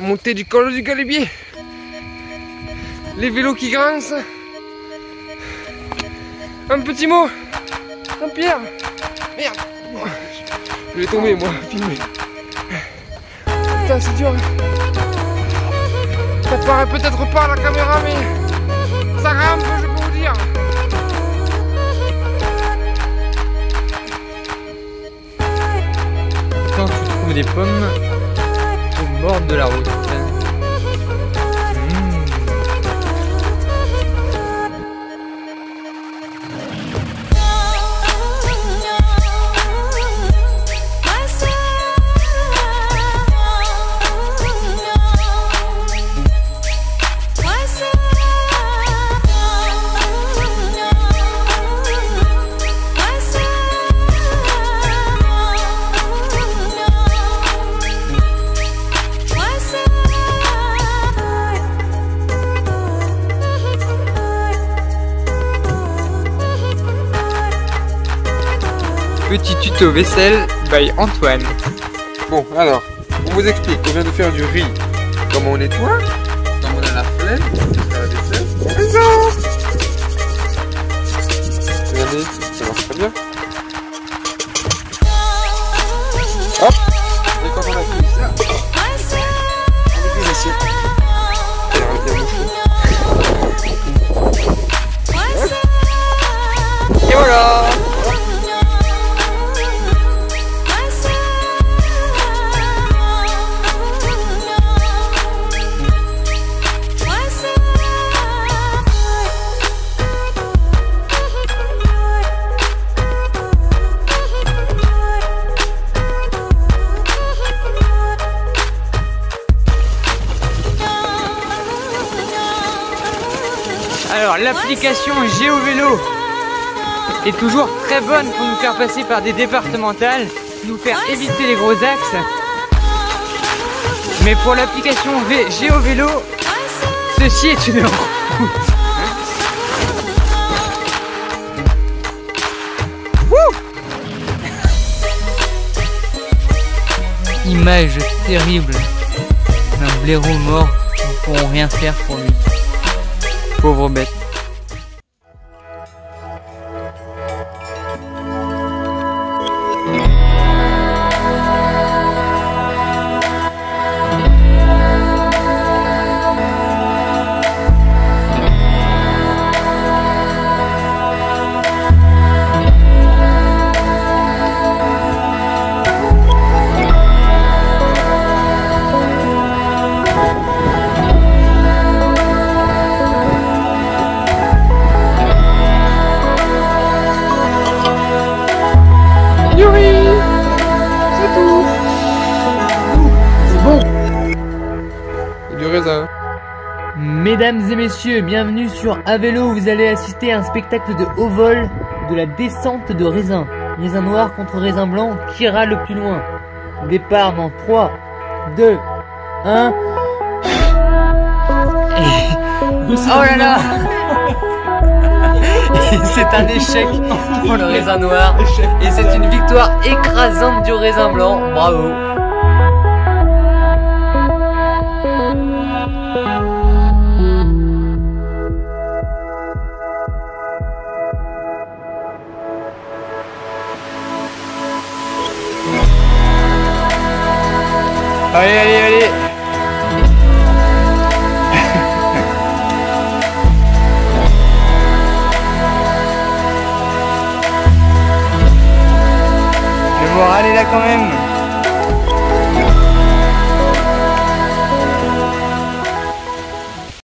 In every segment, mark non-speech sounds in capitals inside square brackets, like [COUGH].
Montée du col du Galibier. Les vélos qui grincent. Un petit mot. Jean-Pierre. Merde. Je vais tomber moi, filmer. Putain, c'est dur. Ça paraît peut-être pas à la caméra, Petit tuto vaisselle by Antoine. Bon, alors, on vous explique. On vient de faire du riz. Comment on nettoie Comment on a la flemme la vaisselle? Ça Regardez, ça marche très bien. Alors l'application GeoVélo est toujours très bonne pour nous faire passer par des départementales, nous faire éviter les gros axes. Mais pour l'application GeoVélo, ceci est une Image terrible d'un blaireau mort, nous ne pourrons rien faire pour lui. Provavelmente. Mesdames et messieurs, bienvenue sur Avélo. Vous allez assister à un spectacle de haut vol de la descente de raisin. Raisin noir contre raisin blanc, qui ira le plus loin Départ dans 3, 2, 1. Oh là là C'est un échec pour le raisin noir. Et c'est une victoire écrasante du raisin blanc. Bravo. Allez, allez, allez Le moral est là quand même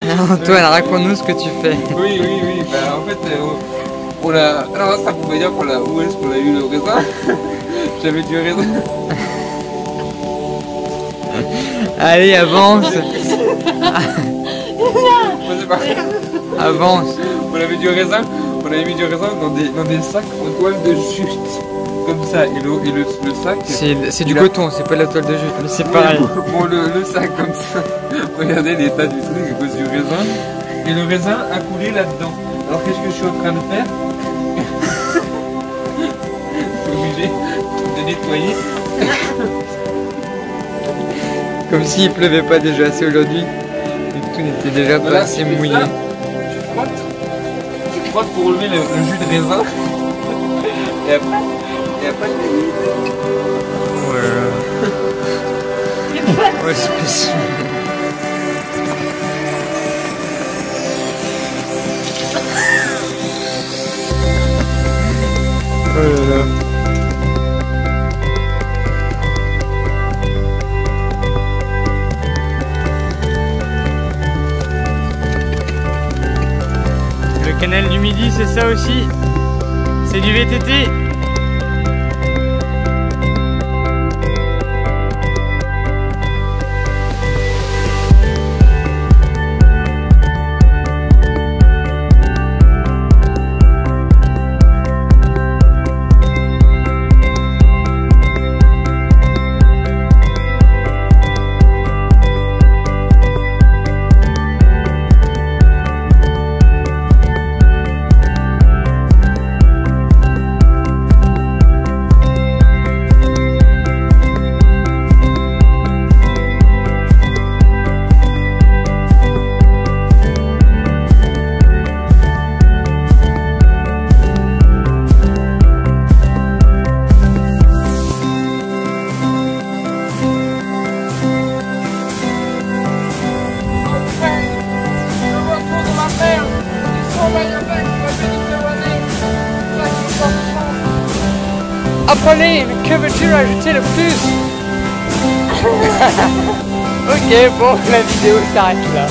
[LAUGHS] Antoine, raconte-nous ce que tu fais. Oui, oui, oui. Bah, en fait, euh, on a. Alors, ça pouvait dire qu'on l'a. Où est-ce qu'on a eu le raisin [LAUGHS] J'avais du raisin. [LAUGHS] Allez, avance pas- [LAUGHS] Avance On avait du raisin. On avait mis du raisin dans des, dans des sacs en toile de jute. Comme ça. Et le, et le, le sac. C'est c'est du coton, c'est pas de la toile de jute, mais c'est pareil. Bon, le, le sac comme ça. [LAUGHS] Regardez l'état du truc à cause du raisin. Et le raisin a coulé là-dedans. Alors qu'est-ce que je suis en train de faire? [LAUGHS] Je suis obligé de nettoyer. Comme s'il pleuvait pas déjà assez aujourd'hui. Et tout n'était déjà pas Voilà, assez mouillé. ça, Tu frottes. Tu frottes pour enlever le, le jus de raisin. [LAUGHS] Et après, et après, Voilà. Ouais, spécial. Ça aussi. C'est du VTT. Apprenez, mais que veux-tu rajouter le plus? [LAUGHS] Ok, bon, la vidéo s'arrête là.